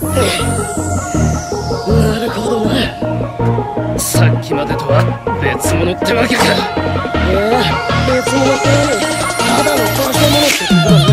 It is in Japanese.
なるほどな。さっきまでとは別物ってわけか。いや別物ってただの化し物。ってとだ